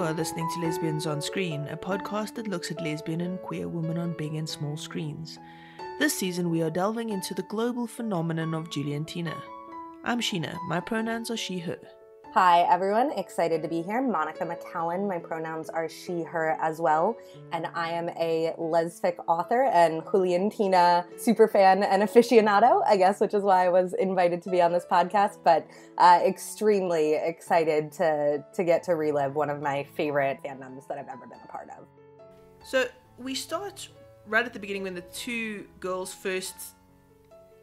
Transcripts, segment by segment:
You are listening to Lesbians on Screen, a podcast that looks at lesbian and queer women on big and small screens. This season, we are delving into the global phenomenon of Juliantina. I'm Sheena. My pronouns are she, her. Hi, everyone. Excited to be here. Monica McCallan. My pronouns are she, her as well. And I am a lesfic author and Juliantina superfan and aficionado, I guess, which is why I was invited to be on this podcast. But uh, extremely excited to, to get to relive one of my favorite fandoms that I've ever been a part of. So we start right at the beginning when the two girls first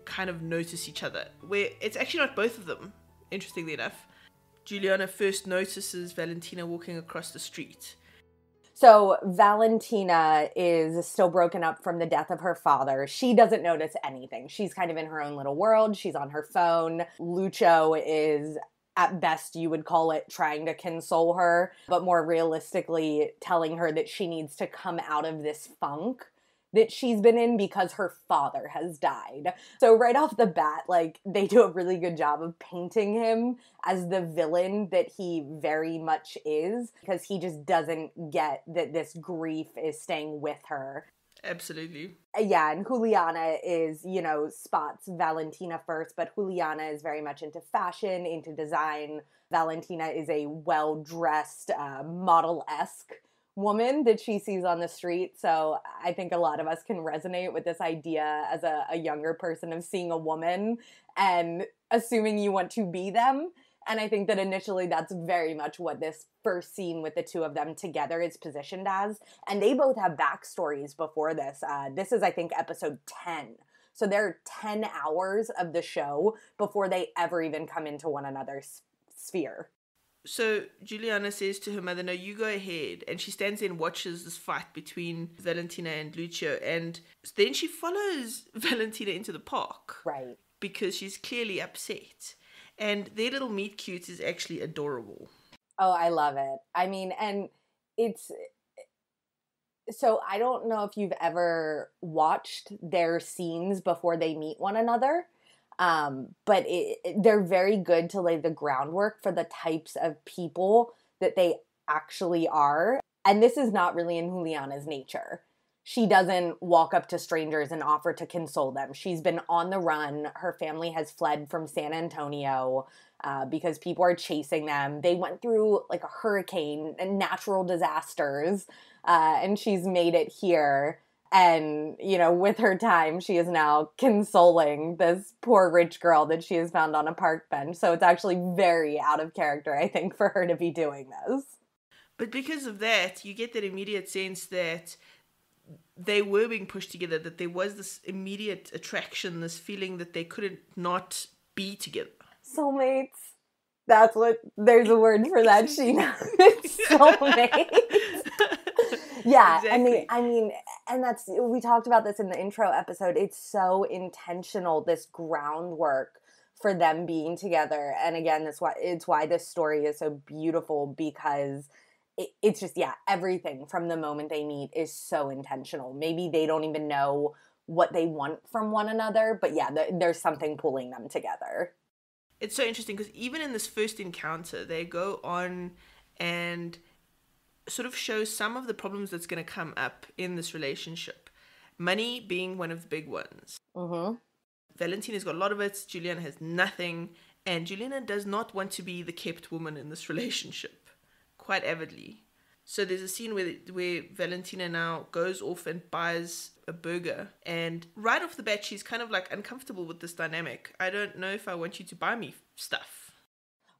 kind of notice each other, where it's actually not both of them, interestingly enough Juliana first notices Valentina walking across the street. So Valentina is still broken up from the death of her father. She doesn't notice anything. She's kind of in her own little world. She's on her phone. Lucio is at best you would call it trying to console her, but more realistically telling her that she needs to come out of this funk that she's been in because her father has died. So right off the bat, like they do a really good job of painting him as the villain that he very much is because he just doesn't get that this grief is staying with her. Absolutely. Uh, yeah, and Juliana is, you know, spots Valentina first, but Juliana is very much into fashion, into design. Valentina is a well dressed, uh, model esque woman that she sees on the street. So I think a lot of us can resonate with this idea as a, a, younger person of seeing a woman and assuming you want to be them. And I think that initially that's very much what this first scene with the two of them together is positioned as. And they both have backstories before this. Uh, this is, I think, episode 10. So there are 10 hours of the show before they ever even come into one another's sphere so Juliana says to her mother, "No, you go ahead," and she stands there and watches this fight between Valentina and Lucio, and then she follows Valentina into the park, right? Because she's clearly upset, and their little meet cute is actually adorable. Oh, I love it. I mean, and it's so I don't know if you've ever watched their scenes before they meet one another um, but it, they're very good to lay the groundwork for the types of people that they actually are. And this is not really in Juliana's nature. She doesn't walk up to strangers and offer to console them. She's been on the run. Her family has fled from San Antonio uh, because people are chasing them. They went through like a hurricane and natural disasters, uh, and she's made it here and you know with her time she is now consoling this poor rich girl that she has found on a park bench. So it's actually very out of character i think for her to be doing this. But because of that you get that immediate sense that they were being pushed together that there was this immediate attraction this feeling that they couldn't not be together. Soulmates. That's what there's a word for that sheena. Soulmates. Yeah exactly. i mean i mean and that's we talked about this in the intro episode it's so intentional this groundwork for them being together and again that's why it's why this story is so beautiful because it, it's just yeah everything from the moment they meet is so intentional. Maybe they don't even know what they want from one another but yeah there's something pulling them together. It's so interesting because even in this first encounter they go on and sort of shows some of the problems that's going to come up in this relationship. Money being one of the big ones. Mm-hmm. Valentina's got a lot of it. Juliana has nothing. And Juliana does not want to be the kept woman in this relationship, quite avidly. So there's a scene where where Valentina now goes off and buys a burger, and right off the bat she's kind of like uncomfortable with this dynamic. I don't know if I want you to buy me stuff.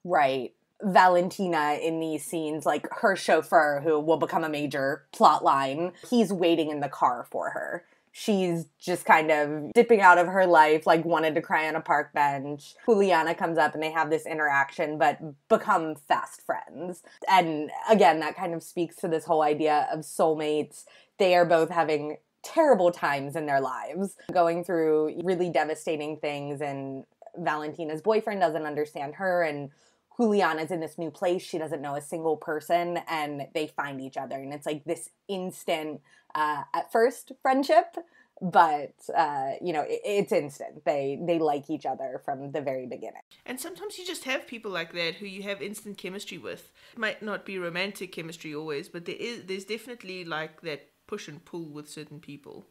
Right. Valentina in these scenes, like her chauffeur, who will become a major plot line, he's waiting in the car for her. She's just kind of dipping out of her life, like wanted to cry on a park bench. Juliana comes up and they have this interaction, but become fast friends. And again, that kind of speaks to this whole idea of soulmates. They are both having terrible times in their lives, going through really devastating things, and Valentina's boyfriend doesn't understand her, and Juliana's in this new place. She doesn't know a single person, and they find each other. And it's like this instant, uh, at first, friendship, but uh, you know it, it's instant they they like each other from the very beginning and sometimes you just have people like that who you have instant chemistry with it might not be romantic chemistry always but there is there's definitely like that push and pull with certain people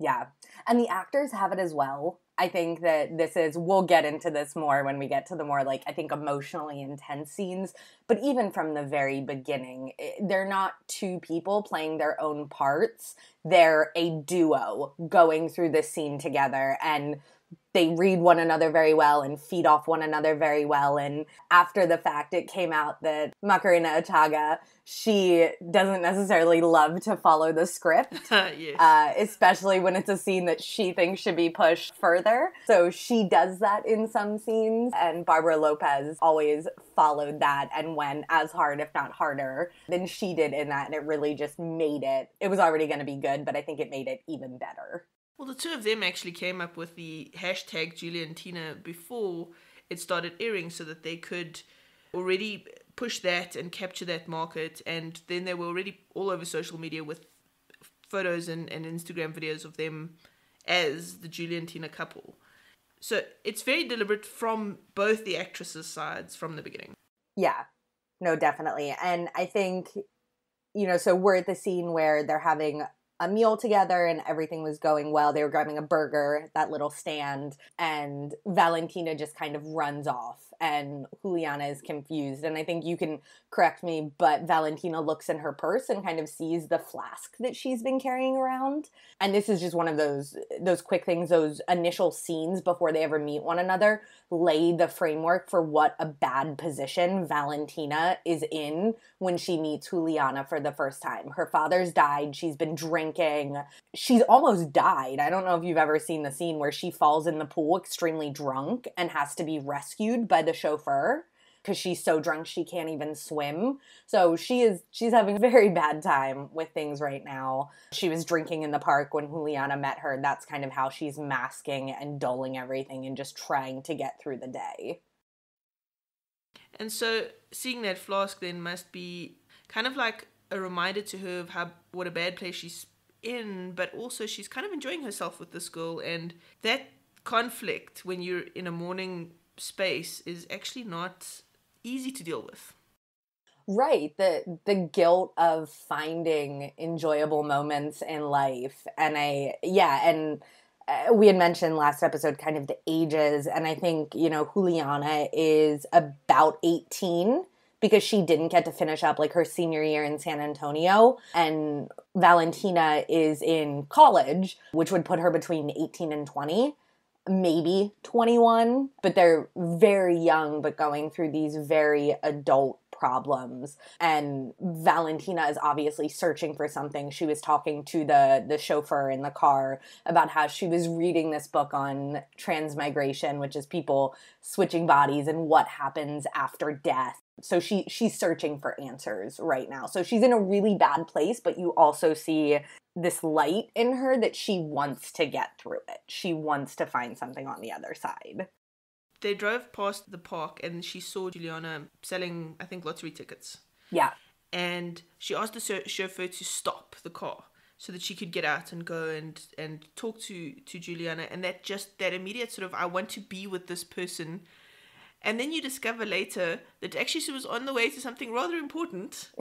yeah and the actors have it as well I think that this is, we'll get into this more when we get to the more, like, I think emotionally intense scenes. But even from the very beginning, eh, they're not two people playing their own parts. They're a duo going through this scene together. And they read one another very well and feed off one another very well. And after the fact, it came out that Macarena Achaga, she doesn't necessarily love to follow the script, yes. uh, especially when it's a scene that she thinks should be pushed further. So she does that in some scenes, and Barbara Lopez always followed that and went as hard, if not harder, than she did in that. And it really just made it, it was already going to be good, but I think it made it even better. Well, the two of them actually came up with the hashtag Juliantina before it started airing so that they could already push that and capture that market. And then they were already all over social media with photos and, and Instagram videos of them as the Juliantina couple. So it's very deliberate from both the actresses' sides from the beginning. Yeah, no, definitely. And I think, you know, so we're at the scene where they're having a meal together and everything was going well. They were grabbing a burger, that little stand, and Valentina just kind of runs off and Juliana is confused. And I think you can correct me, but Valentina looks in her purse and kind of sees the flask that she's been carrying around. And this is just one of those those quick things, those initial scenes before they ever meet one another, lay the framework for what a bad position Valentina is in when she meets Juliana for the first time. Her father's died, she's been drinking, she's almost died. I don't know if you've ever seen the scene where she falls in the pool extremely drunk and has to be rescued by the chauffeur because she's so drunk she can't even swim. So she is she's having a very bad time with things right now. She was drinking in the park when Juliana met her. That's kind of how she's masking and dulling everything and just trying to get through the day. And so seeing that flask then must be kind of like a reminder to her of how what a bad place she's in, but also she's kind of enjoying herself with this girl and that conflict when you're in a mourning space is actually not easy to deal with. Right, the the guilt of finding enjoyable moments in life and I yeah, and uh, we had mentioned last episode kind of the ages and I think, you know, Juliana is about 18 because she didn't get to finish up like her senior year in San Antonio and Valentina is in college, which would put her between 18 and 20 maybe 21, but they're very young, but going through these very adult problems and Valentina is obviously searching for something. She was talking to the the chauffeur in the car about how she was reading this book on transmigration, which is people switching bodies and what happens after death. So she she's searching for answers right now. So she's in a really bad place, but you also see this light in her that she wants to get through it. She wants to find something on the other side. They drove past the park and she saw Juliana selling, I think, lottery tickets. Yeah. And she asked the chauffeur to stop the car so that she could get out and go and and talk to to Juliana and that just that immediate sort of I want to be with this person and then you discover later that actually she was on the way to something rather important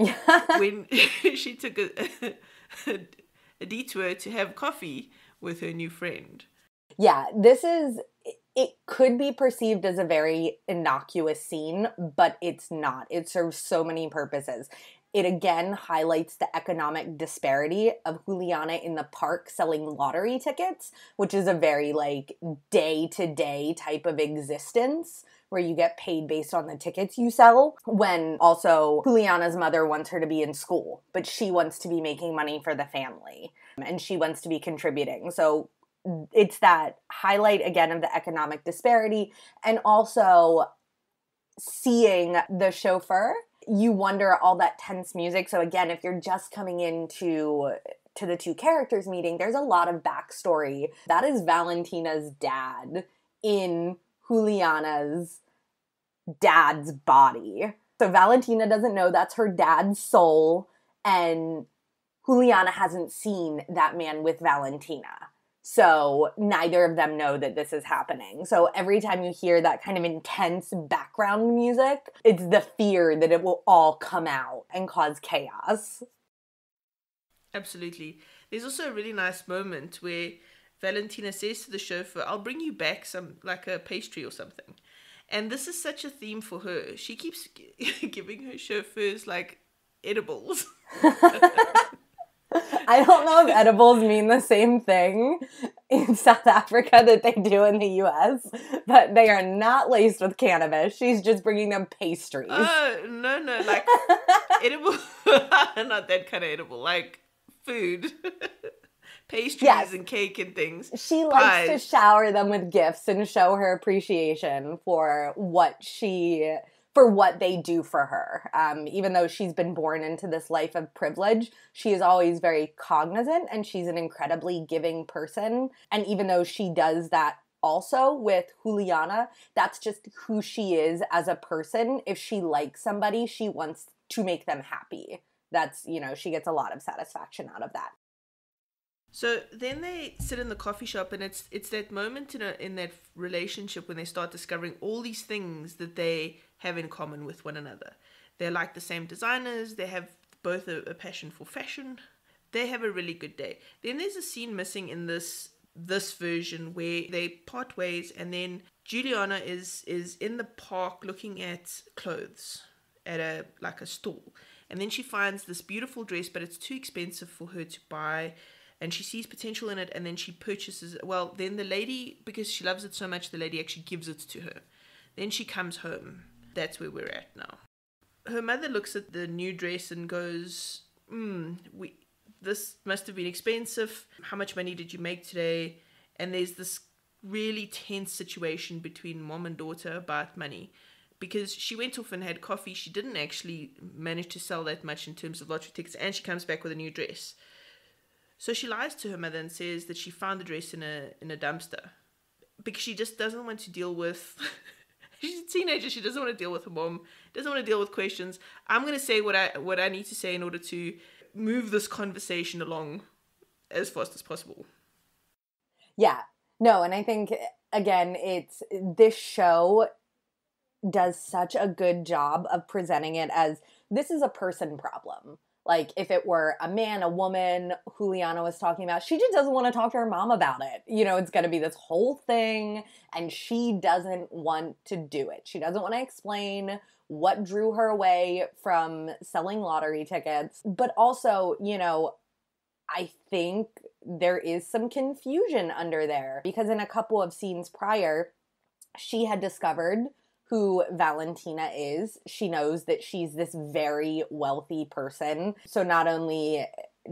when she took a, a, a detour to have coffee with her new friend. Yeah, this is it could be perceived as a very innocuous scene, but it's not. It serves so many purposes. It again highlights the economic disparity of Juliana in the park selling lottery tickets, which is a very like day to day type of existence where you get paid based on the tickets you sell. When also Juliana's mother wants her to be in school, but she wants to be making money for the family and she wants to be contributing. So it's that highlight again of the economic disparity and also seeing the chauffeur you wonder all that tense music so again if you're just coming into to the two characters meeting there's a lot of backstory that is valentina's dad in juliana's dad's body so valentina doesn't know that's her dad's soul and juliana hasn't seen that man with valentina So neither of them know that this is happening. So every time you hear that kind of intense background music, it's the fear that it will all come out and cause chaos. Absolutely. There's also a really nice moment where Valentina says to the chauffeur, I'll bring you back some, like a pastry or something. And this is such a theme for her. She keeps giving her chauffeurs like edibles. I don't know if edibles mean the same thing in South Africa that they do in the US, but they are not laced with cannabis. She's just bringing them pastries. Oh, no, no, like edible, not that kind of edible, like food. Pastries yes. and cake and things. She likes to shower them with gifts and show her appreciation for what she for what they do for her. Um, even though she's been born into this life of privilege, she is always very cognizant and she's an incredibly giving person. And even though she does that also with Juliana, that's just who she is as a person. If she likes somebody, she wants to make them happy. That's, you know, she gets a lot of satisfaction out of that. So then they sit in the coffee shop, and it's it's that moment in a, in that relationship when they start discovering all these things that they have in common with one another. They're like the same designers. They have both a, a passion for fashion. They have a really good day. Then there's a scene missing in this this version where they part ways, and then Juliana is is in the park looking at clothes at a like a stall, and then she finds this beautiful dress, but it's too expensive for her to buy and she sees potential in it and then she purchases it. Well, then the lady, because she loves it so much, the lady actually gives it to her. Then she comes home. That's where we're at now. Her mother looks at the new dress and goes, Hmm, we, this must have been expensive. How much money did you make today? And there's this really tense situation between mom and daughter about money because she went off and had coffee. She didn't actually manage to sell that much in terms of lottery tickets, and she comes back with a new dress. So she lies to her mother and says that she found the dress in a in a dumpster because she just doesn't want to deal with. she's a teenager. She doesn't want to deal with her mom. Doesn't want to deal with questions. I'm gonna say what I what I need to say in order to move this conversation along as fast as possible. Yeah. No, and I think again, it's this show does such a good job of presenting it as this is a person problem like if it were a man, a woman, Juliana was talking about, she just doesn't want to talk to her mom about it. You know, it's going to be this whole thing, and she doesn't want to do it. She doesn't want to explain what drew her away from selling lottery tickets. But also, you know, I think there is some confusion under there because in a couple of scenes prior, she had discovered who Valentina is. She knows that she's this very wealthy person. So not only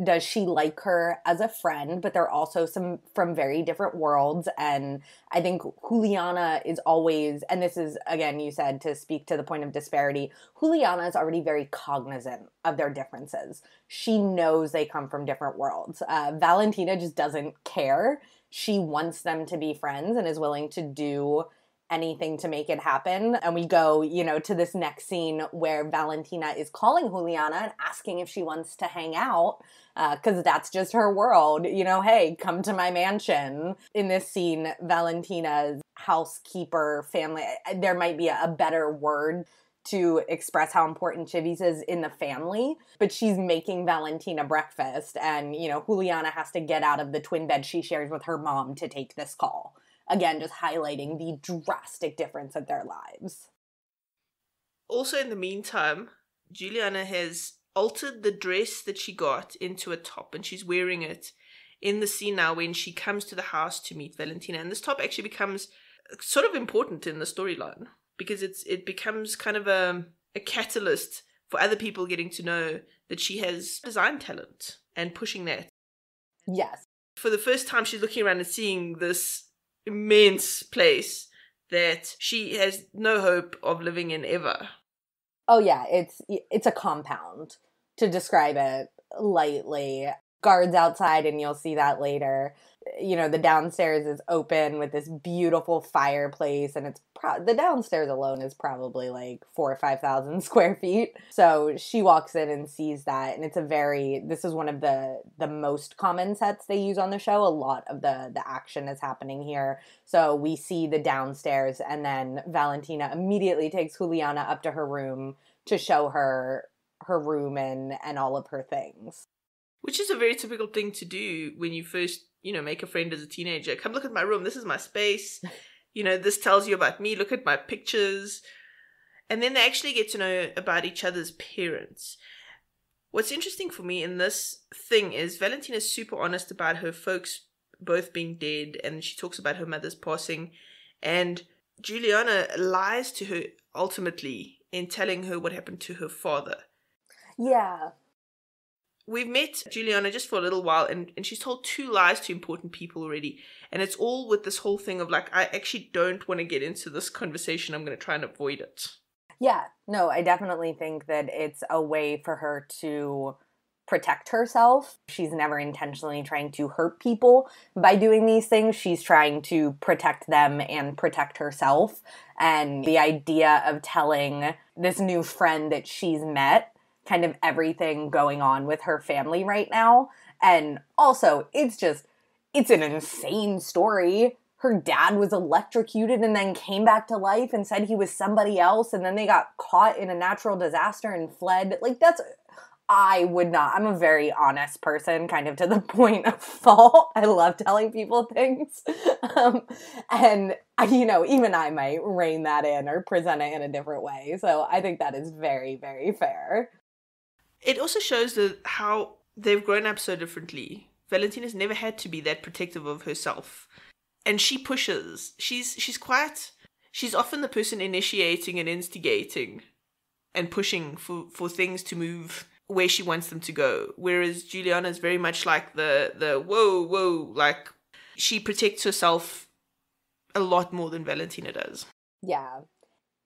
does she like her as a friend, but they're also some from very different worlds. And I think Juliana is always, and this is again, you said to speak to the point of disparity, Juliana is already very cognizant of their differences. She knows they come from different worlds. Uh, Valentina just doesn't care. She wants them to be friends and is willing to do anything to make it happen. And we go, you know, to this next scene where Valentina is calling Juliana and asking if she wants to hang out because uh, that's just her world. You know, hey, come to my mansion. In this scene, Valentina's housekeeper family, there might be a better word to express how important Chivis is in the family, but she's making Valentina breakfast, and you know, Juliana has to get out of the twin bed she shares with her mom to take this call again just highlighting the drastic difference of their lives. Also in the meantime juliana has altered the dress that she got into a top and she's wearing it in the scene now when she comes to the house to meet valentina. And this top actually becomes sort of important in the storyline because it's it becomes kind of a, a catalyst for other people getting to know that she has design talent and pushing that. Yes. For the first time she's looking around and seeing this immense place that she has no hope of living in ever. Oh yeah, it's it's a compound to describe it lightly. Guards outside and you'll see that later. You know the downstairs is open with this beautiful fireplace and it's pro- the downstairs alone is probably like four or five thousand square feet. So she walks in and sees that and it's a very this is one of the the most common sets they use on the show. A lot of the the action is happening here. So we see the downstairs and then valentina immediately takes juliana up to her room to show her her room and and all of her things. Which is a very typical thing to do when you first you know make a friend as a teenager. Come look at my room. This is my space. You know this tells you about me. Look at my pictures. And then they actually get to know about each other's parents. What's interesting for me in this thing is valentina's super honest about her folks both being dead and she talks about her mother's passing. And juliana lies to her ultimately in telling her what happened to her father. Yeah we've met Juliana just for a little while and, and she's told two lies to important people already. And it's all with this whole thing of like, I actually don't want to get into this conversation. I'm going to try and avoid it. Yeah, no, I definitely think that it's a way for her to protect herself. She's never intentionally trying to hurt people by doing these things. She's trying to protect them and protect herself. And the idea of telling this new friend that she's met kind of everything going on with her family right now. And also, it's just, it's an insane story. Her dad was electrocuted and then came back to life and said he was somebody else, and then they got caught in a natural disaster and fled. Like, that's, I would not. I'm a very honest person, kind of to the point of fault. I love telling people things. Um, and, you know, even I might rein that in or present it in a different way. So I think that is very, very fair. It also shows that how they've grown up so differently. Valentina's never had to be that protective of herself. And she pushes. She's she's quite she's often the person initiating and instigating and pushing for, for things to move where she wants them to go. Whereas Juliana is very much like the the whoa, whoa, like she protects herself a lot more than Valentina does. Yeah.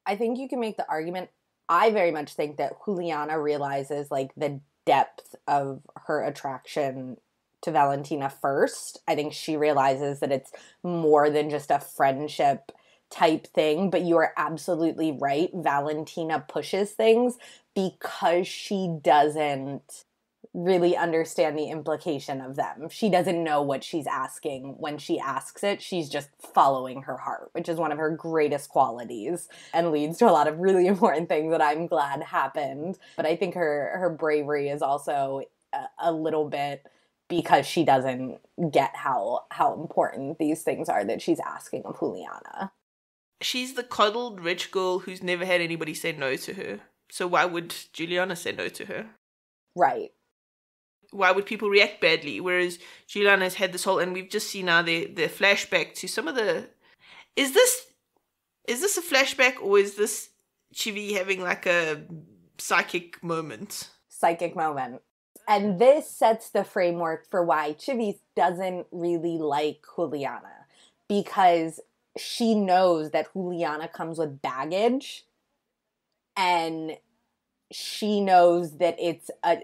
I think you can make the argument I very much think that Juliana realizes like the depth of her attraction to Valentina first. I think she realizes that it's more than just a friendship type thing, but you are absolutely right. Valentina pushes things because she doesn't really understand the implication of them. She doesn't know what she's asking when she asks it. She's just following her heart, which is one of her greatest qualities and leads to a lot of really important things that I'm glad happened. But I think her her bravery is also a, a little bit because she doesn't get how how important these things are that she's asking of Juliana. She's the coddled rich girl who's never had anybody say no to her. So why would Juliana say no to her? Right why would people react badly? Whereas Juliana has had this whole, and we've just seen now the the flashback to some of the. Is this is this a flashback or is this Chivi having like a psychic moment? Psychic moment. And this sets the framework for why Chivi doesn't really like Juliana because she knows that Juliana comes with baggage and she knows that it's a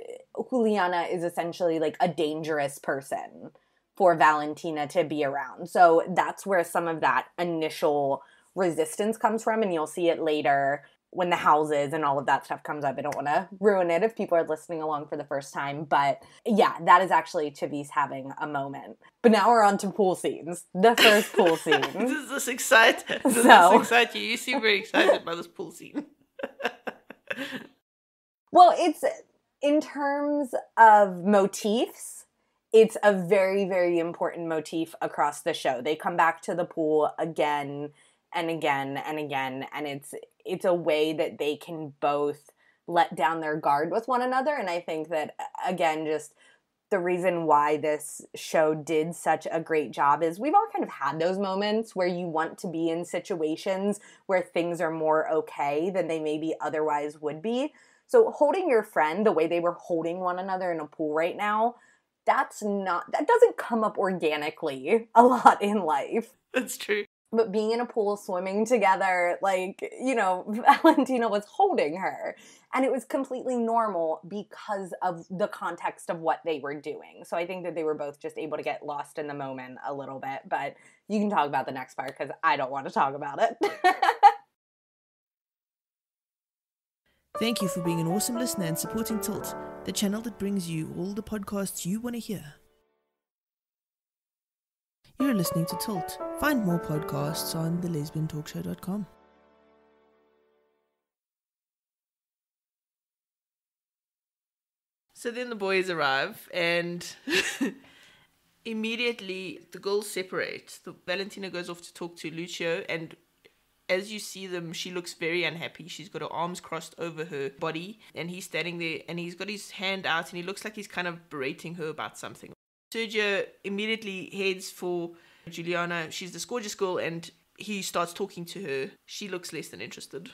Juliana is essentially like a dangerous person for Valentina to be around. So that's where some of that initial resistance comes from and you'll see it later when the houses and all of that stuff comes up. I don't want to ruin it if people are listening along for the first time, but yeah, that is actually Chivi's having a moment. But now we're on to pool scenes. The first pool scene. does this excite? Does so, this excite you? You seem very excited by this pool scene. Well, it's in terms of motifs, it's a very, very important motif across the show. They come back to the pool again and again and again, and it's it's a way that they can both let down their guard with one another. And I think that again, just the reason why this show did such a great job is we've all kind of had those moments where you want to be in situations where things are more okay than they maybe otherwise would be. So holding your friend the way they were holding one another in a pool right now, that's not that doesn't come up organically a lot in life. That's true. but being in a pool swimming together like you know valentina was holding her and it was completely normal because of the context of what they were doing so i think that they were both just able to get lost in the moment a little bit but you can talk about the next part because i don't want to talk about it Thank you for being an awesome listener and supporting Tilt, the channel that brings you all the podcasts you want to hear. You're listening to Tilt. Find more podcasts on thelesbiantalkshow.com. So then the boys arrive, and immediately the girls separate. The Valentina goes off to talk to Lucio, and as you see them, she looks very unhappy. She's got her arms crossed over her body, and he's standing there and he's got his hand out and he looks like he's kind of berating her about something. Sergio immediately heads for Juliana. She's this gorgeous girl, and he starts talking to her. She looks less than interested.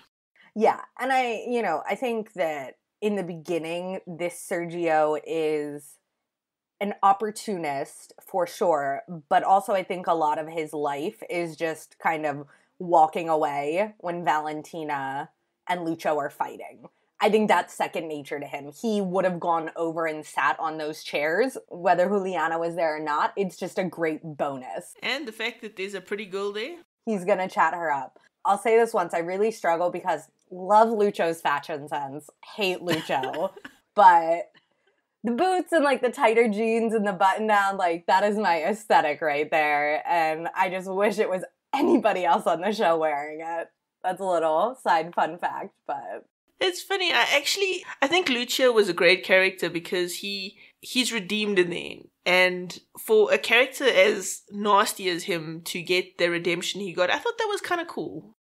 Yeah, and I, you know, I think that in the beginning, this Sergio is an opportunist for sure, but also I think a lot of his life is just kind of walking away when Valentina and Lucio are fighting. I think that's second nature to him. He would have gone over and sat on those chairs, whether Juliana was there or not. It's just a great bonus. And the fact that there's a pretty girl there. He's gonna chat her up. I'll say this once I really struggle because love Lucio's fashion sense, hate Lucio, but the boots and like the tighter jeans and the button down, like that is my aesthetic right there. And I just wish it was anybody else on the show wearing it. That's a little side fun fact, but it's funny. I actually I think Lucio was a great character because he he's redeemed in the end. And for a character as nasty as him to get the redemption he got, I thought that was kind of cool.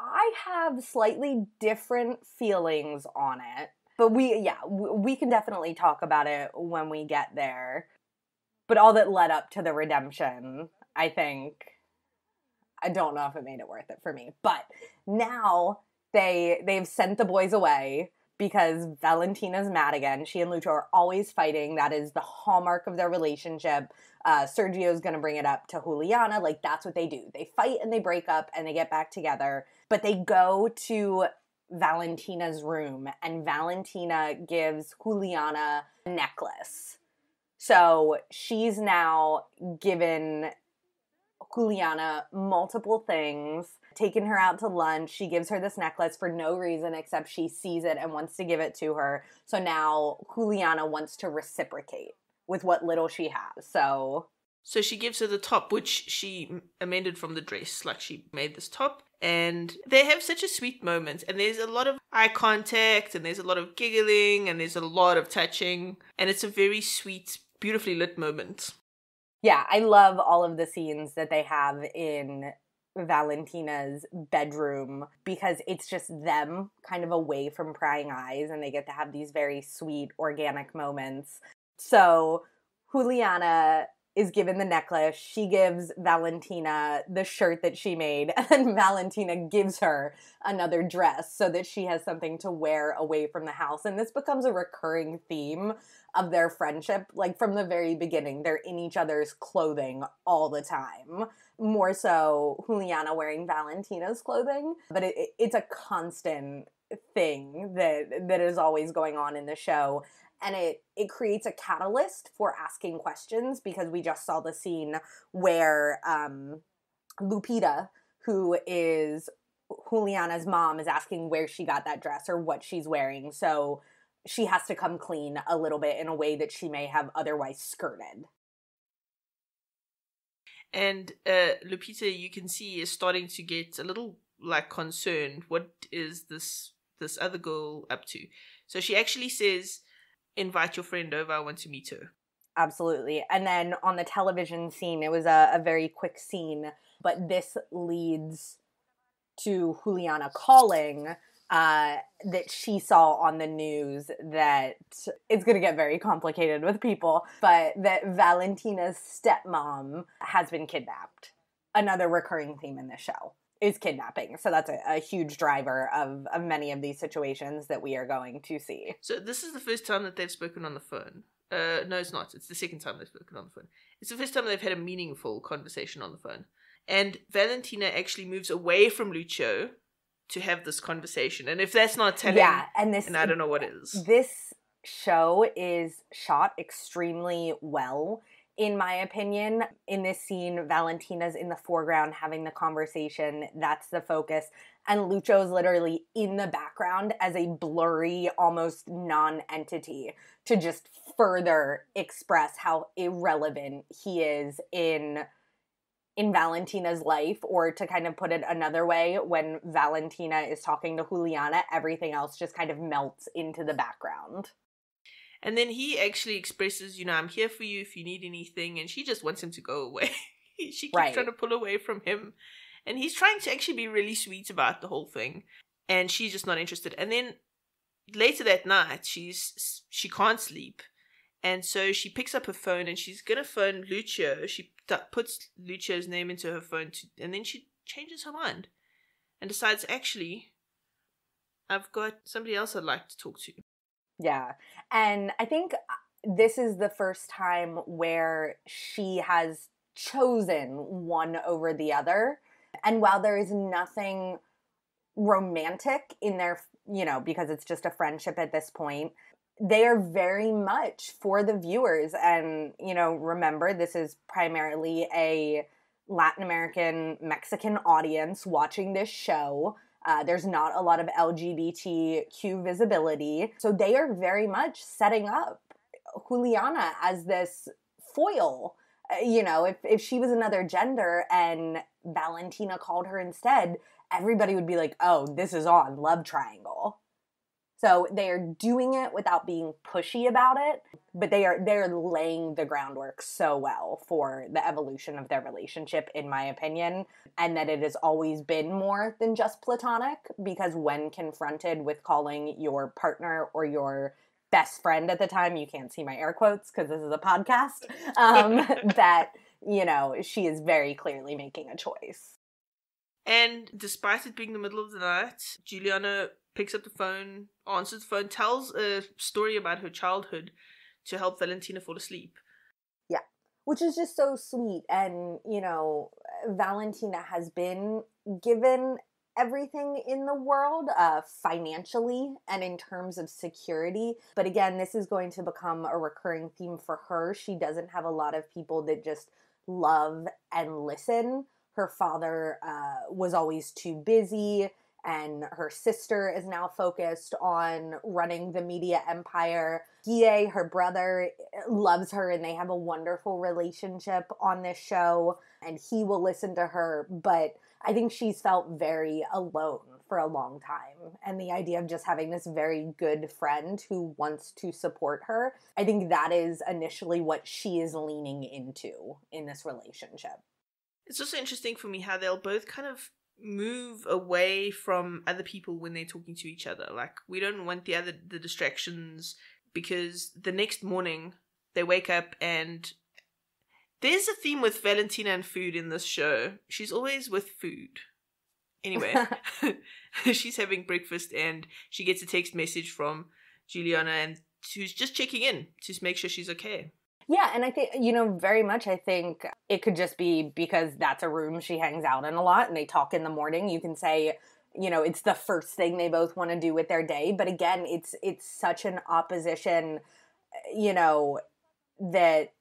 I have slightly different feelings on it, but we yeah, we can definitely talk about it when we get there. But all that led up to the redemption, I think I don't know if it made it worth it for me. But now they they've sent the boys away because Valentina's mad again. She and Lucio are always fighting. That is the hallmark of their relationship. Uh, Sergio's going to bring it up to Juliana. Like, that's what they do. They fight and they break up and they get back together. But they go to Valentina's room, and Valentina gives Juliana a necklace. So she's now given Juliana multiple things, taken her out to lunch. She gives her this necklace for no reason except she sees it and wants to give it to her. So now Juliana wants to reciprocate with what little she has. So so she gives her the top, which she amended from the dress. Like she made this top, and they have such a sweet moment. And there's a lot of eye contact, and there's a lot of giggling, and there's a lot of touching, and it's a very sweet, beautifully lit moment yeah, I love all of the scenes that they have in Valentina's bedroom because it's just them kind of away from prying eyes and they get to have these very sweet organic moments. So Juliana is given the necklace. She gives Valentina the shirt that she made, and Valentina gives her another dress so that she has something to wear away from the house. And this becomes a recurring theme of their friendship. Like from the very beginning, they're in each other's clothing all the time. More so, Juliana wearing Valentina's clothing, but it, it's a constant thing that that is always going on in the show and it it creates a catalyst for asking questions because we just saw the scene where um, Lupita, who is Juliana's mom, is asking where she got that dress or what she's wearing. So she has to come clean a little bit in a way that she may have otherwise skirted. And uh, Lupita, you can see, is starting to get a little like concerned. What is this this other girl up to? So she actually says, "Invite your friend over. Want to meet her." Absolutely. And then on the television scene, it was a, a very quick scene, but this leads to Juliana calling uh, that she saw on the news that it's going to get very complicated with people, but that Valentina's stepmom has been kidnapped. Another recurring theme in this show is kidnapping. So that's a, a, huge driver of, of many of these situations that we are going to see. So this is the first time that they've spoken on the phone. Uh, no, it's not. It's the second time they've spoken on the phone. It's the first time they've had a meaningful conversation on the phone. And Valentina actually moves away from Lucio to have this conversation. And if that's not telling, yeah, and this and I don't know what is. This show is shot extremely well in my opinion. In this scene, Valentina's in the foreground having the conversation. That's the focus. And Lucio's literally in the background as a blurry, almost non entity to just further express how irrelevant he is in in Valentina's life, or to kind of put it another way, when Valentina is talking to Juliana, everything else just kind of melts into the background. And then he actually expresses, you know, I'm here for you if you need anything. And she just wants him to go away. she keeps right. trying to pull away from him. And he's trying to actually be really sweet about the whole thing. And she's just not interested. And then later that night, she's she can't sleep. And so she picks up her phone and she's gonna phone Lucio. She t- puts Lucio's name into her phone, to, and then she changes her mind and decides, actually, I've got somebody else I'd like to talk to. Yeah. And I think uh, this is the first time where she has chosen one over the other. And while there is nothing romantic in their, you know, because it's just a friendship at this point, they are very much for the viewers. And, you know, remember, this is primarily a Latin American Mexican audience watching this show. Uh, there's not a lot of LGBTQ visibility. So they are very much setting up Juliana as this foil. Uh, you know, if, if she was another gender and Valentina called her instead, everybody would be like, oh, this is on, love triangle. So they are doing it without being pushy about it, but they are they're laying the groundwork so well for the evolution of their relationship in my opinion, and that it has always been more than just platonic because when confronted with calling your partner or your best friend at the time, you can't see my air quotes because this is a podcast, um, that you know, she is very clearly making a choice. And despite it being the middle of the night, Juliana picks up the phone, answers the phone, tells a story about her childhood to help Valentina fall asleep. Yeah, which is just so sweet. And, you know, Valentina has been given everything in the world uh, financially and in terms of security. But again, this is going to become a recurring theme for her. She doesn't have a lot of people that just love and listen. Her father uh, was always too busy and her sister is now focused on running the media empire. Guille, her brother, loves her and they have a wonderful relationship on this show, and he will listen to her. But I think she's felt very alone for a long time. And the idea of just having this very good friend who wants to support her, I think that is initially what she is leaning into in this relationship. It's also interesting for me how they'll both kind of move away from other people when they're talking to each other. Like we don't want the other the distractions because the next morning they wake up and there's a theme with Valentina and food in this show. She's always with food. Anyway, she's having breakfast and she gets a text message from Juliana and who's just checking in to make sure she's okay. Yeah, and I think, you know, very much I think it could just be because that's a room she hangs out in a lot and they talk in the morning. You can say, you know, it's the first thing they both want to do with their day, but again, it's it's such an opposition, you know, that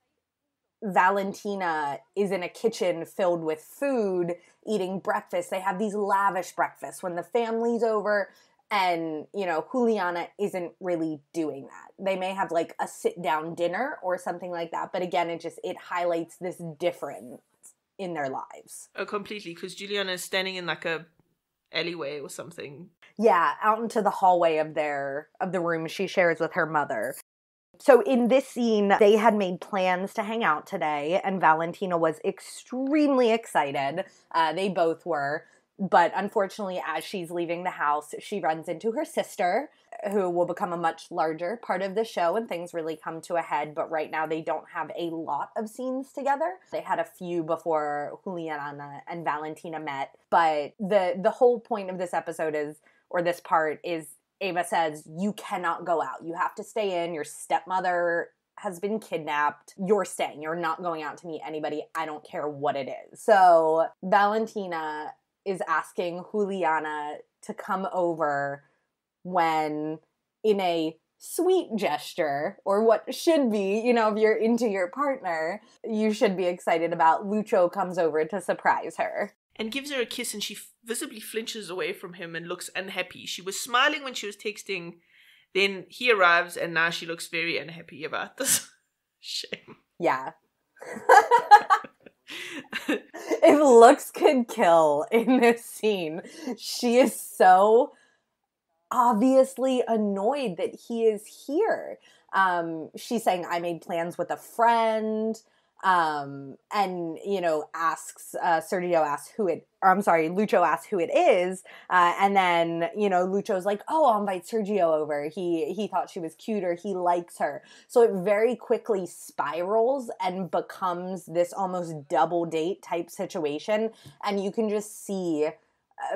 Valentina is in a kitchen filled with food, eating breakfast. They have these lavish breakfasts when the family's over and you know juliana isn't really doing that. They may have like a sit down dinner or something like that but again it just it highlights this difference in their lives. Oh completely because juliana is standing in like a alleyway or something. Yeah out into the hallway of their of the room she shares with her mother. So in this scene they had made plans to hang out today and valentina was extremely excited. Uh, they both were but unfortunately, as she's leaving the house, she runs into her sister, who will become a much larger part of the show and things really come to a head. But right now, they don't have a lot of scenes together. They had a few before Juliana and Valentina met. But the, the whole point of this episode is, or this part is, Ava says, You cannot go out. You have to stay in. Your stepmother has been kidnapped. You're staying. You're not going out to meet anybody. I don't care what it is. So Valentina is asking Juliana to come over when in a sweet gesture or what should be, you know, if you're into your partner, you should be excited about Lucho comes over to surprise her. And gives her a kiss, and she visibly flinches away from him and looks unhappy. She was smiling when she was texting. Then he arrives, and now she looks very unhappy about this. Shame. Yeah. if looks could kill in this scene, she is so obviously annoyed that he is here. Um, she's saying, I made plans with a friend. Um, and, you know, asks, uh, Sergio asks who it, or I'm sorry, Lucho asks who it is. Uh, and then, you know, Lucho's like, oh, I'll invite Sergio over. He, he thought she was cuter. He likes her. So it very quickly spirals and becomes this almost double date type situation. And you can just see,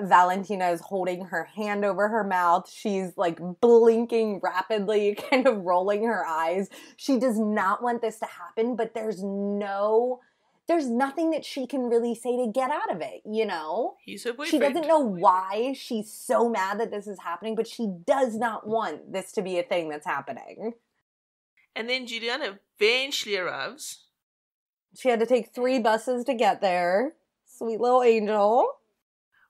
Valentina is holding her hand over her mouth. She's like blinking rapidly, kind of rolling her eyes. She does not want this to happen, but there's no there's nothing that she can really say to get out of it, you know? He's a boyfriend. She doesn't know why she's so mad that this is happening, but she does not want this to be a thing that's happening. And then Juliana eventually arrives. She had to take three buses to get there. Sweet little angel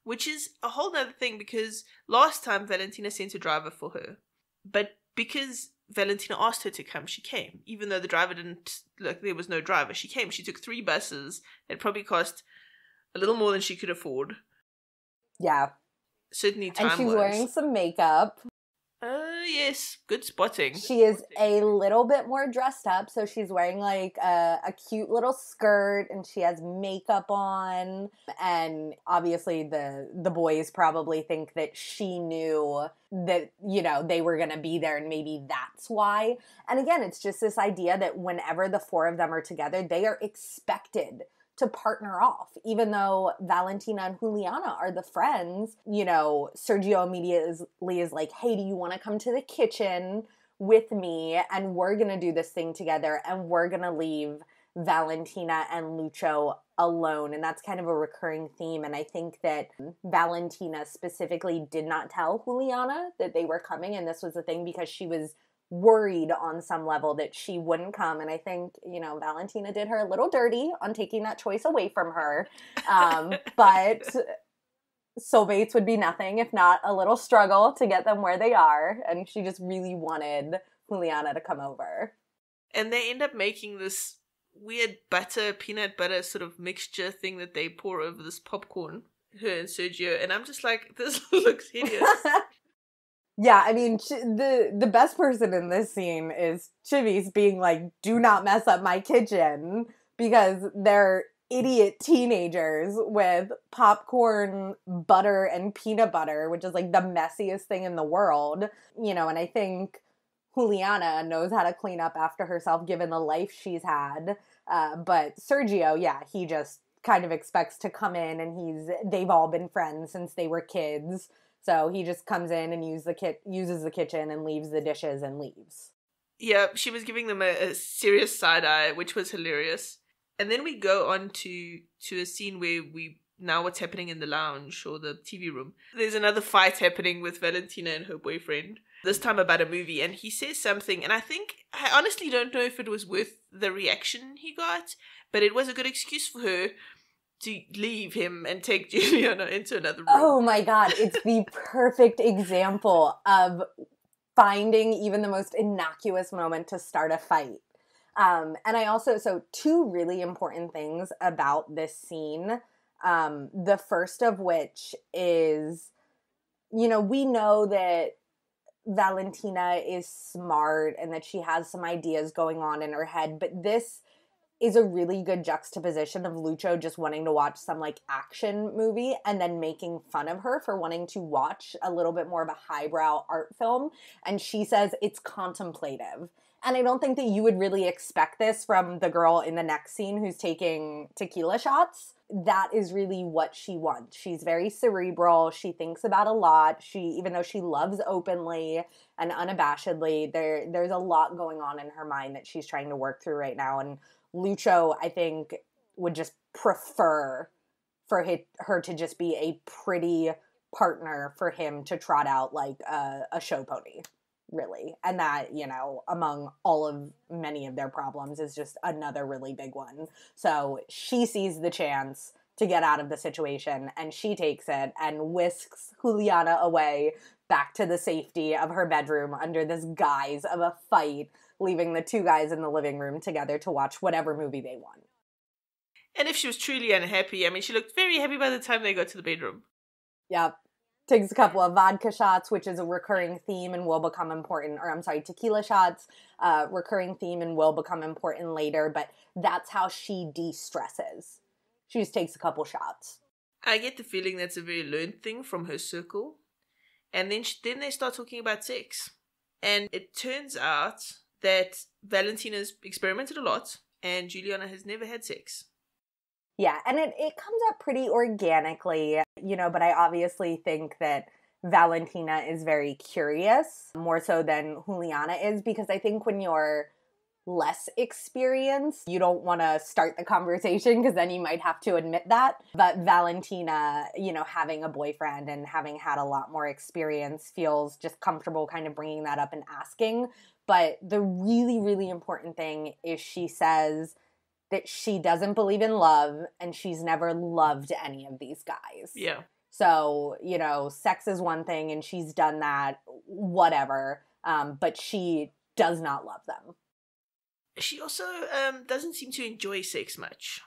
which is a whole other thing because last time Valentina sent a driver for her, but because Valentina asked her to come, she came. Even though the driver didn't, like, there was no driver, she came. She took three buses that probably cost a little more than she could afford. Yeah. Certainly, time and she's wearing some makeup. Yes, good spotting. She is a little bit more dressed up, so she's wearing like a, a, cute little skirt, and she has makeup on. And obviously, the the boys probably think that she knew that you know they were going to be there, and maybe that's why. And again, it's just this idea that whenever the four of them are together, they are expected to partner off. Even though Valentina and Juliana are the friends, you know, Sergio immediately is like, hey, do you want to come to the kitchen with me? And we're going to do this thing together and we're going to leave Valentina and Lucho alone. And that's kind of a recurring theme. And I think that Valentina specifically did not tell Juliana that they were coming. And this was the thing because she was worried on some level that she wouldn't come. And I think, you know, Valentina did her a little dirty on taking that choice away from her. Um, but Bates would be nothing if not a little struggle to get them where they are. And she just really wanted Juliana to come over. And they end up making this weird butter, peanut butter sort of mixture thing that they pour over this popcorn, her and Sergio. And I'm just like, this looks hideous. Yeah, I mean, the the best person in this scene is Chivis being like, "Do not mess up my kitchen," because they're idiot teenagers with popcorn, butter, and peanut butter, which is like the messiest thing in the world, you know. And I think Juliana knows how to clean up after herself, given the life she's had. Uh, but Sergio, yeah, he just kind of expects to come in, and he's they've all been friends since they were kids so he just comes in and use the kit uses the kitchen and leaves the dishes and leaves. Yeah, she was giving them a, a serious side eye, which was hilarious. And then we go on to to a scene where we now what's happening in the lounge or the TV room. There's another fight happening with Valentina and her boyfriend. This time about a movie, and he says something, and I think I honestly don't know if it was worth the reaction he got, but it was a good excuse for her to leave him and take Juliana into another room. Oh my god, it's the perfect example of finding even the most innocuous moment to start a fight. Um, and I also, so two really important things about this scene. Um, the first of which is, you know, we know that Valentina is smart and that she has some ideas going on in her head, but this is a really good juxtaposition of Lucho just wanting to watch some like action movie and then making fun of her for wanting to watch a little bit more of a highbrow art film. And she says it's contemplative. And I don't think that you would really expect this from the girl in the next scene who's taking tequila shots. that is really what she wants. She's very cerebral. She thinks about a lot. She even though she loves openly and unabashedly, there there's a lot going on in her mind that she's trying to work through right now and Lucho I think would just prefer for her to just be a pretty partner for him to trot out like a, a show pony really. And that you know among all of many of their problems is just another really big one. So she sees the chance to get out of the situation and she takes it and whisks juliana away back to the safety of her bedroom under this guise of a fight leaving the two guys in the living room together to watch whatever movie they want and if she was truly unhappy i mean she looked very happy by the time they got to the bedroom yep takes a couple of vodka shots, which is a recurring theme and will become important, or I'm sorry, tequila shots, uh, recurring theme and will become important later, but that's how she de stresses. She just takes a couple shots. I get the feeling that's a very learned thing from her circle. And then, she, then they start talking about sex. And it turns out that Valentina's experimented a lot and Juliana has never had sex. Yeah, and it, it comes up pretty organically, you know, but I obviously think that Valentina is very curious, more so than Juliana is, because I think when you're less experienced, you don't want to start the conversation because then you might have to admit that. But Valentina, you know, having a boyfriend and having had a lot more experience feels just comfortable kind of bringing that up and asking. But the really, really important thing is she says, that she doesn't believe in love and she's never loved any of these guys. Yeah. So, you know, sex is one thing and she's done that, whatever. Um, but she does not love them. She also um, doesn't seem to enjoy sex much.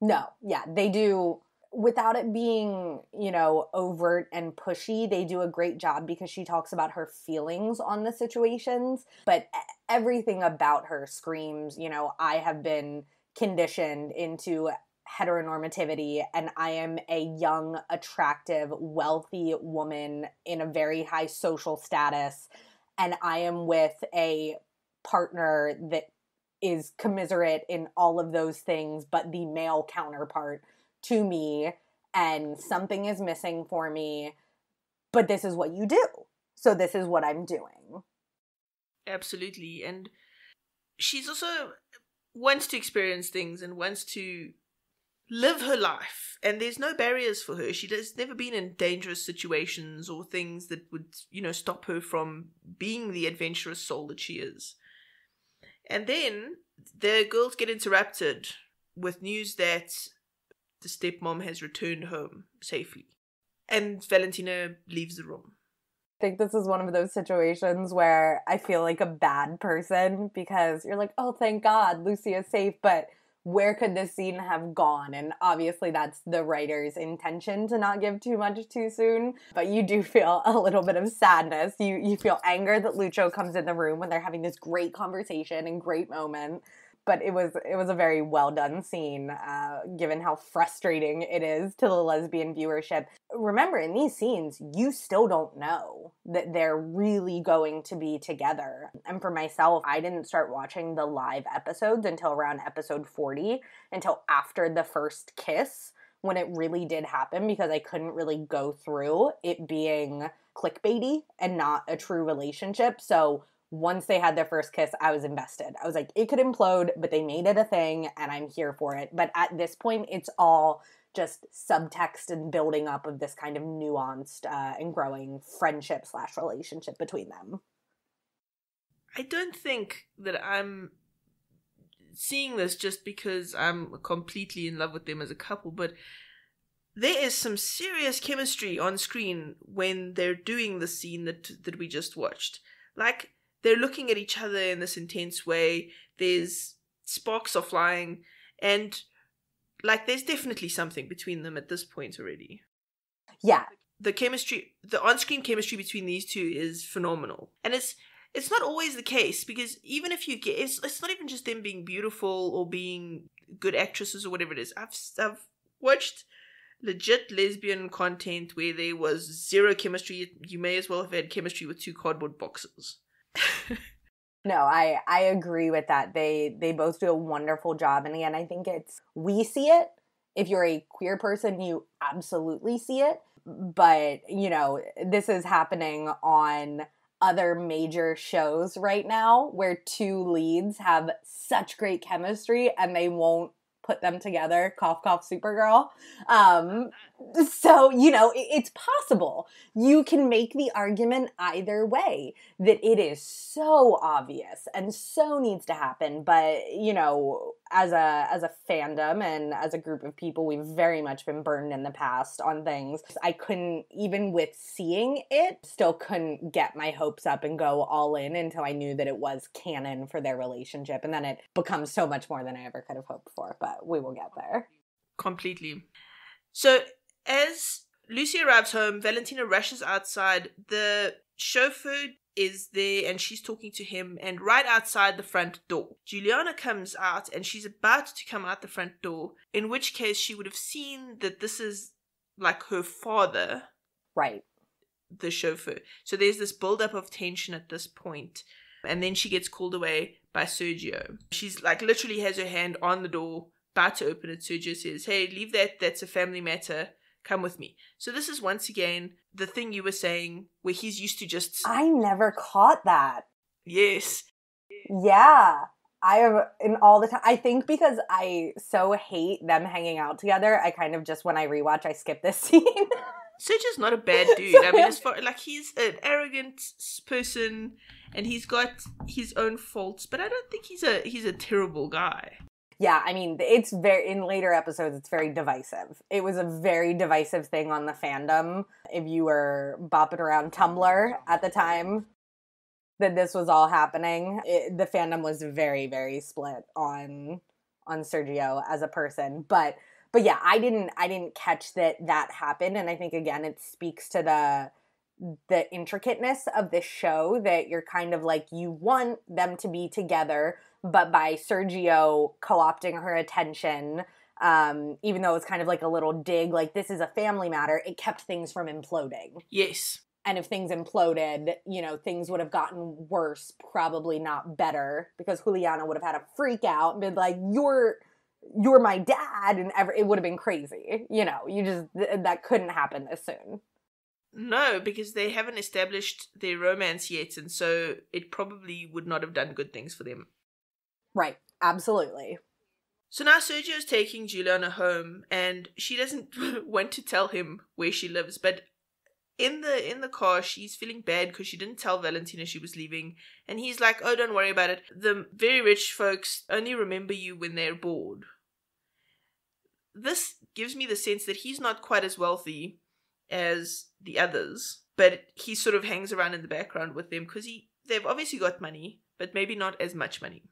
No, yeah, they do without it being, you know, overt and pushy, they do a great job because she talks about her feelings on the situations, but everything about her screams, you know, I have been conditioned into heteronormativity and I am a young, attractive, wealthy woman in a very high social status and I am with a partner that is commiserate in all of those things but the male counterpart to me and something is missing for me, but this is what you do. So this is what I'm doing. Absolutely. And she's also wants to experience things and wants to live her life and there's no barriers for her she has never been in dangerous situations or things that would you know stop her from being the adventurous soul that she is and then the girls get interrupted with news that the stepmom has returned home safely. And Valentina leaves the room. I think this is one of those situations where I feel like a bad person because you're like, oh, thank God, Lucy is safe, but where could this scene have gone? And obviously, that's the writer's intention to not give too much too soon. But you do feel a little bit of sadness. You you feel anger that Lucho comes in the room when they're having this great conversation and great moment but it was it was a very well done scene uh, given how frustrating it is to the lesbian viewership. Remember in these scenes you still don't know that they're really going to be together. And for myself i didn't start watching the live episodes until around episode 40 until after the first kiss when it really did happen because i couldn't really go through it being clickbaity and not a true relationship. So once they had their first kiss, I was invested. I was like, it could implode, but they made it a thing and I'm here for it. But at this point, it's all just subtext and building up of this kind of nuanced uh, and growing friendship slash relationship between them. I don't think that I'm seeing this just because I'm completely in love with them as a couple, but there is some serious chemistry on screen when they're doing the scene that that we just watched. Like they're looking at each other in this intense way. There's sparks are flying, and like there's definitely something between them at this point already. Yeah. The chemistry, the on-screen chemistry between these two is phenomenal, and it's it's not always the case because even if you get, it's it's not even just them being beautiful or being good actresses or whatever it is. I've I've watched legit lesbian content where there was zero chemistry. You may as well have had chemistry with two cardboard boxes no, I I agree with that. They they both do a wonderful job, and again, I think it's we see it If you're a queer person, you absolutely see it. But, you know, this is happening on other major shows right now where two leads have such great chemistry and they won't put them together cough cough supergirl um so you know it's possible. You can make the argument either way that it is so obvious and so needs to happen but you know as a as a fandom and as a group of people we've very much been burned in the past on things. I couldn't even with seeing it still couldn't get my hopes up and go all in until i knew that it was canon for their relationship and then it becomes so much more than i ever could have hoped for but we will get there. Completely. So as lucy arrives home valentina rushes outside. The chauffeur is there and she's talking to him and right outside the front door. Juliana comes out and she's about to come out the front door in which case she would have seen that this is like her father right. the chauffeur. So there's this build-up of tension at this point and then she gets called away by sergio. She's like literally has her hand on the door about to open it. Sergio says hey leave that that's a family matter come with me. So this is once again the thing you were saying where he's used to just I never caught that. Yes. Yeah. I have in all the time. I think because I so hate them hanging out together, I kind of just when I rewatch, I skip this scene. Serge is not a bad dude. I mean, as far like he's an arrogant person, and he's got his own faults, but I don't think he's a he's a terrible guy yeah, I mean, it's very in later episodes. It's very divisive. It was a very divisive thing on the fandom. If you were bopping around Tumblr at the time that this was all happening, it, the fandom was very, very split on on Sergio as a person. But but yeah, I didn't I didn't catch that that happened, and I think again it speaks to the the intricateness of this show that you're kind of like you want them to be together but by Sergio co opting her attention, um, even though it's kind of like a little dig, like this is a family matter, it kept things from imploding. Yes. And if things imploded, you know, things would have gotten worse, probably not better, because Juliana would have had a freak out and been like, "You're, you're my dad," and ever it would have been crazy. You know, you just th- that couldn't happen this soon. No, because they haven't established their romance yet, and so it probably would not have done good things for them. Right. Absolutely. So now Sergio's taking Juliana home and she doesn't want to tell him where she lives, but in the in the car she's feeling bad because she didn't tell Valentina she was leaving and he's like, "Oh, don't worry about it. The very rich folks only remember you when they're bored." This gives me the sense that he's not quite as wealthy as the others, but he sort of hangs around in the background with them because he they've obviously got money, but maybe not as much money.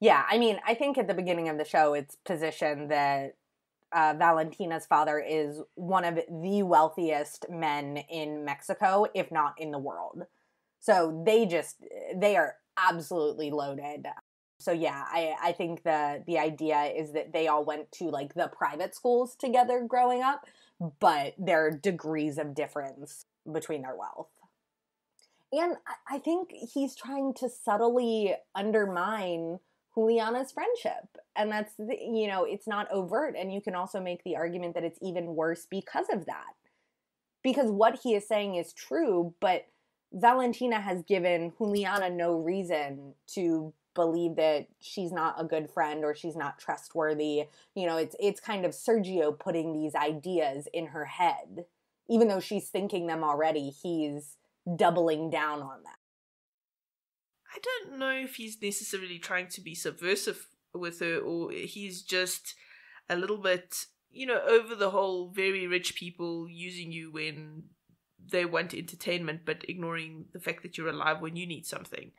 Yeah, I mean, I think at the beginning of the show, it's positioned that uh, Valentina's father is one of the wealthiest men in Mexico, if not in the world. So they just they are absolutely loaded. So yeah, I I think the the idea is that they all went to like the private schools together growing up, but there are degrees of difference between their wealth. And I think he's trying to subtly undermine Juliana's friendship. And that's, the, you know, it's not overt. And you can also make the argument that it's even worse because of that. Because what he is saying is true, but Valentina has given Juliana no reason to believe that she's not a good friend or she's not trustworthy. You know, it's it's kind of Sergio putting these ideas in her head. Even though she's thinking them already, he's doubling down on that. I don't know if he's necessarily trying to be subversive with her or he's just a little bit, you know, over the whole very rich people using you when they want entertainment but ignoring the fact that you're alive when you need something.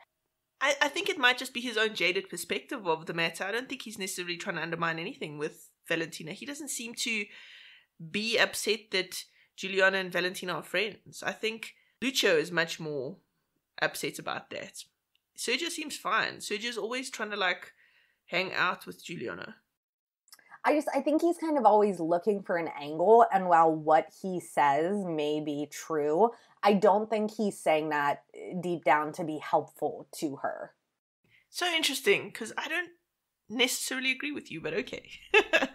I, I think it might just be his own jaded perspective of the matter. I don't think he's necessarily trying to undermine anything with Valentina. He doesn't seem to be upset that Juliana and Valentina are friends. I think Lucho is much more upset about that. Sergio seems fine. Sergio's always trying to like hang out with Juliana. I just I think he's kind of always looking for an angle and while what he says may be true, I don't think he's saying that eh, deep down to be helpful to her. So interesting cuz I don't necessarily agree with you, but okay.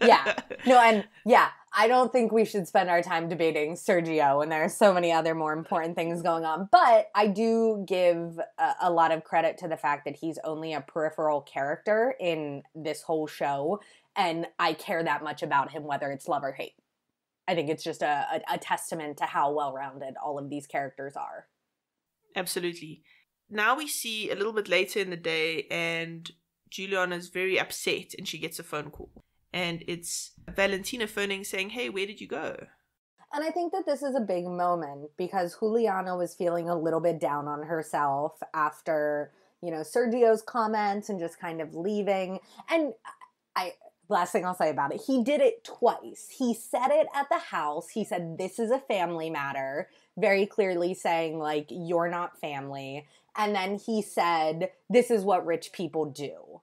yeah. No, and yeah, I don't think we should spend our time debating Sergio when there are so many other more important things going on. But I do give a, a, lot of credit to the fact that he's only a peripheral character in this whole show. And I care that much about him, whether it's love or hate. I think it's just a, a, a testament to how well rounded all of these characters are. Absolutely. Now we see a little bit later in the day, and Juliana is very upset and she gets a phone call. And it's Valentina phoning saying, Hey, where did you go? And I think that this is a big moment because Juliana was feeling a little bit down on herself after, you know, Sergio's comments and just kind of leaving. And I last thing I'll say about it, he did it twice. He said it at the house. He said, This is a family matter, very clearly saying, like, you're not family. And then he said, This is what rich people do.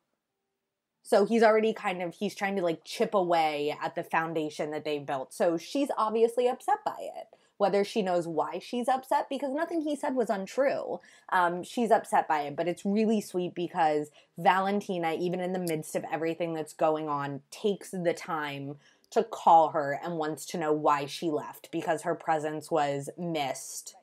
So he's already kind of he's trying to like chip away at the foundation that they built. So she's obviously upset by it. Whether she knows why she's upset, because nothing he said was untrue. Um, she's upset by it, but it's really sweet because Valentina, even in the midst of everything that's going on, takes the time to call her and wants to know why she left because her presence was missed.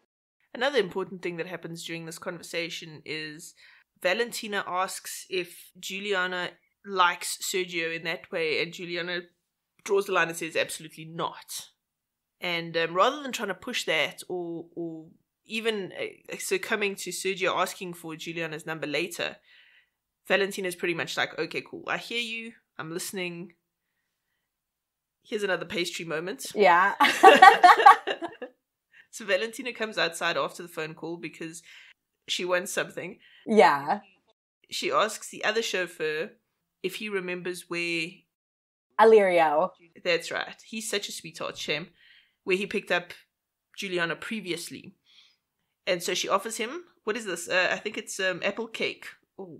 Another important thing that happens during this conversation is Valentina asks if Juliana likes Sergio in that way, and Juliana draws the line and says absolutely not. And um, rather than trying to push that, or or even uh, succumbing to Sergio asking for Juliana's number later, Valentina's pretty much like, okay, cool, I hear you, I'm listening. Here's another pastry moment. Yeah. so Valentina comes outside after the phone call because she wants something. Yeah. She asks the other chauffeur if he remembers where Alirio. That's right. He's such a sweetheart, Shem, where he picked up Juliana previously. And so she offers him, what is this? Uh, I think it's um, apple cake. or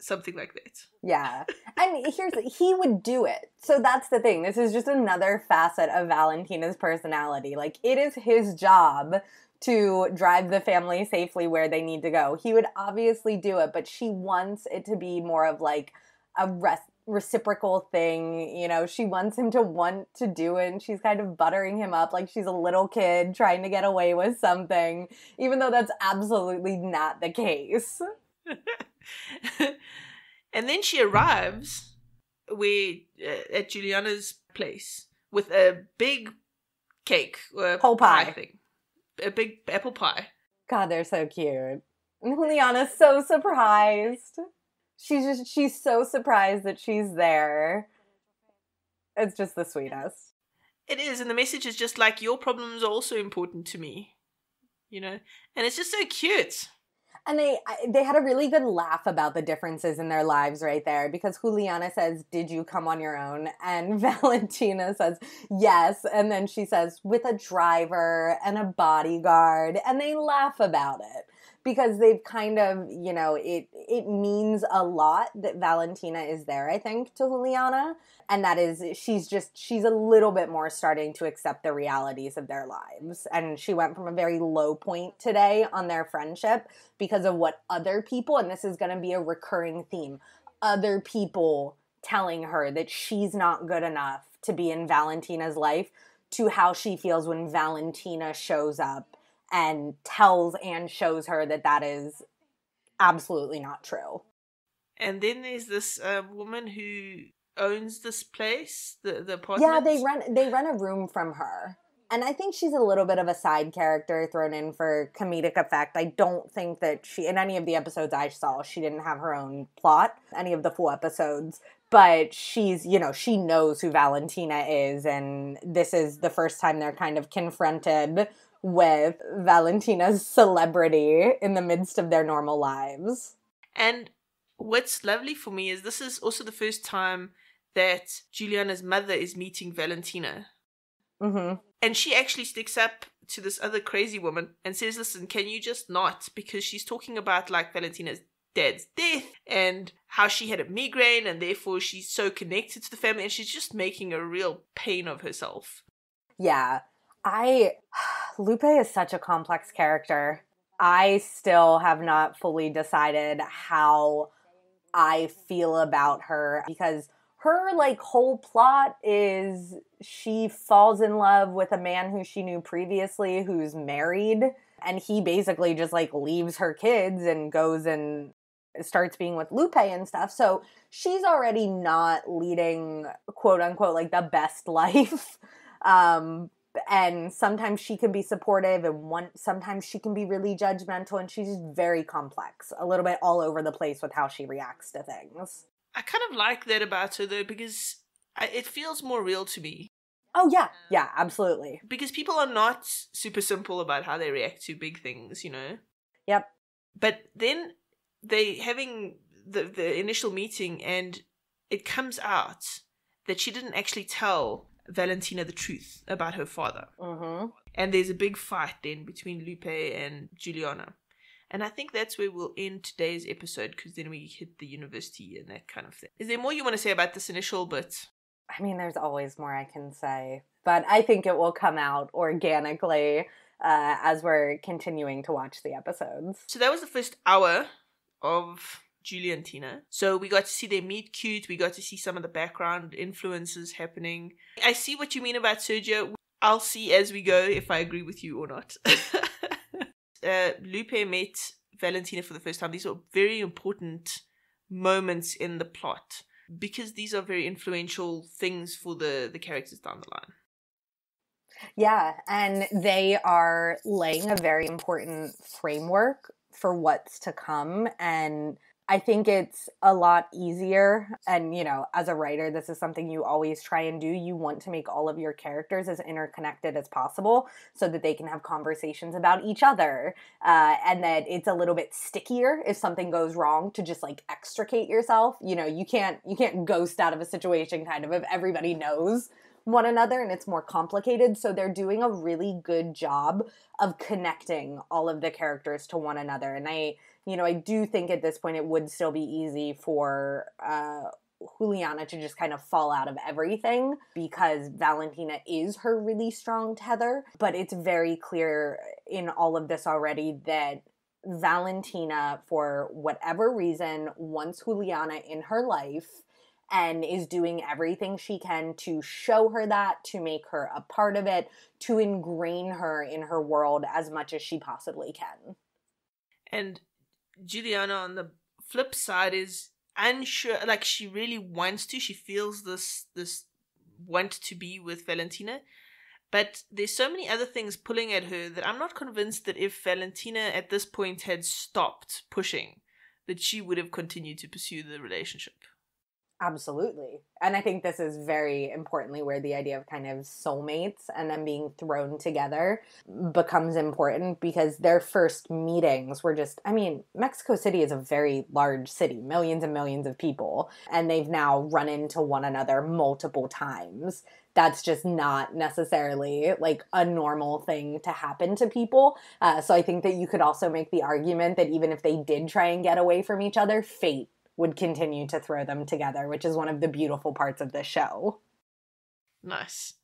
something like that. Yeah. And here's he would do it. So that's the thing. This is just another facet of Valentina's personality. Like it is his job to drive the family safely where they need to go. He would obviously do it, but she wants it to be more of like a reciprocal thing. You know, she wants him to want to do it and she's kind of buttering him up like she's a little kid trying to get away with something, even though that's absolutely not the case. and then she arrives we uh, at Juliana's place with a big cake, a whole pie. pie thing, a big apple pie. God, they're so cute. And Juliana's so surprised she's just she's so surprised that she's there. It's just the sweetest. It is, and the message is just like your problems are also important to me. You know? And it's just so cute. And they they had a really good laugh about the differences in their lives right there because Juliana says, "Did you come on your own?" and Valentina says, "Yes." And then she says, "With a driver and a bodyguard." And they laugh about it because they've kind of, you know, it it means a lot that Valentina is there, I think, to Juliana. And that is she's just she's a little bit more starting to accept the realities of their lives. And she went from a very low point today on their friendship because of what other people, and this is gonna be a recurring theme, other people telling her that she's not good enough to be in Valentina's life to how she feels when Valentina shows up and tells and shows her that that is absolutely not true. And then there's this uh, woman who owns this place, the the apartment. Yeah, they rent they rent a room from her. And I think she's a little bit of a side character thrown in for comedic effect. I don't think that she, in any of the episodes I saw, she didn't have her own plot, any of the full episodes. But she's, you know, she knows who Valentina is. And this is the first time they're kind of confronted with Valentina's celebrity in the midst of their normal lives. And what's lovely for me is this is also the first time that Juliana's mother is meeting Valentina. Mm-hmm. And she actually sticks up to this other crazy woman and says, Listen, can you just not? Because she's talking about like Valentina's dad's death and how she had a migraine and therefore she's so connected to the family and she's just making a real pain of herself. Yeah. I Lupe is such a complex character. I still have not fully decided how I feel about her because her like whole plot is she falls in love with a man who she knew previously who's married and he basically just like leaves her kids and goes and starts being with Lupe and stuff. So she's already not leading quote unquote like the best life. Um and sometimes she can be supportive and one sometimes she can be really judgmental and she's very complex, a little bit all over the place with how she reacts to things. I kind of like that about her though because I, it feels more real to me. Oh yeah, yeah, absolutely. Because people are not super simple about how they react to big things, you know. Yep. But then they having the the initial meeting and it comes out that she didn't actually tell Valentina the truth about her father. Mm-hmm. And there's a big fight then between Lupe and Juliana. And I think that's where we'll end today's episode because then we hit the university and that kind of thing. Is there more you want to say about this initial bit? I mean, there's always more I can say, but I think it will come out organically uh, as we're continuing to watch the episodes. So that was the first hour of Juliantina. So we got to see their meet cute. We got to see some of the background influences happening. I see what you mean about Sergio. I'll see as we go if I agree with you or not. uh, Lupe met Valentina for the first time. These are very important moments in the plot because these are very influential things for the the characters down the line. Yeah, and they are laying a very important framework for what's to come and I think it's a lot easier. And, you know, as a writer, this is something you always try and do. You want to make all of your characters as interconnected as possible so that they can have conversations about each other. Uh, and that it's a little bit stickier if something goes wrong to just like extricate yourself. You know, you can't, you can't ghost out of a situation kind of if everybody knows one another and it's more complicated. So they're doing a really good job of connecting all of the characters to one another. And I, you know, I do think at this point it would still be easy for uh, Juliana to just kind of fall out of everything because Valentina is her really strong tether. But it's very clear in all of this already that Valentina, for whatever reason, wants Juliana in her life and is doing everything she can to show her that, to make her a part of it, to ingrain her in her world as much as she possibly can. And Juliana on the flip side is unsure like she really wants to she feels this this want to be with Valentina but there's so many other things pulling at her that I'm not convinced that if Valentina at this point had stopped pushing that she would have continued to pursue the relationship Absolutely. And I think this is very importantly where the idea of kind of soulmates and them being thrown together becomes important because their first meetings were just, I mean, Mexico City is a very large city, millions and millions of people, and they've now run into one another multiple times. That's just not necessarily like a normal thing to happen to people. Uh, so I think that you could also make the argument that even if they did try and get away from each other, fate would continue to throw them together, which is one of the beautiful parts of the show. Nice.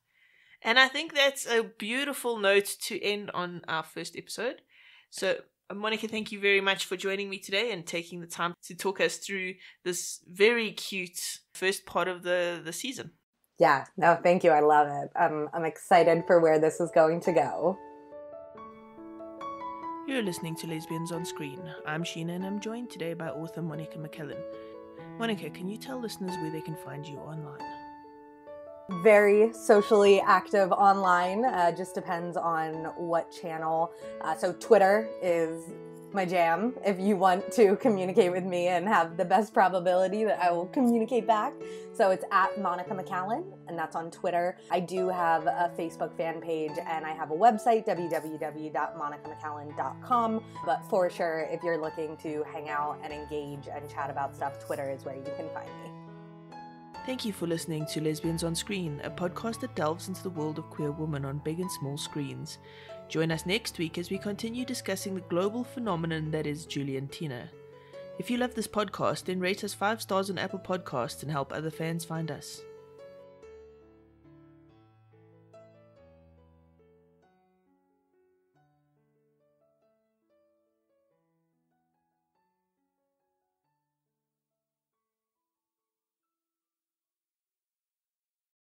And I think that's a beautiful note to end on our first episode. So, Monica, thank you very much for joining me today and taking the time to talk us through this very cute first part of the, the season. Yeah, no, thank you. I love it. I'm, I'm excited for where this is going to go. You're listening to Lesbians on Screen. I'm Sheena and I'm joined today by author Monica McCallan. Monica, can you tell listeners where they can find you online? Very socially active online. Uh, just depends on what channel. Uh, so, Twitter is my jam if you want to communicate with me and have the best probability that I will communicate back. So it's at Monica McCallan, and that's on Twitter. I do have a Facebook fan page and I have a website, www.monicamccallan.com. But for sure, if you're looking to hang out and engage and chat about stuff, Twitter is where you can find me. Thank you for listening to Lesbians on Screen, a podcast that delves into the world of queer women on big and small screens. Join us next week as we continue discussing the global phenomenon that is Juliantina. If you love this podcast, then rate us 5 stars on Apple Podcasts and help other fans find us.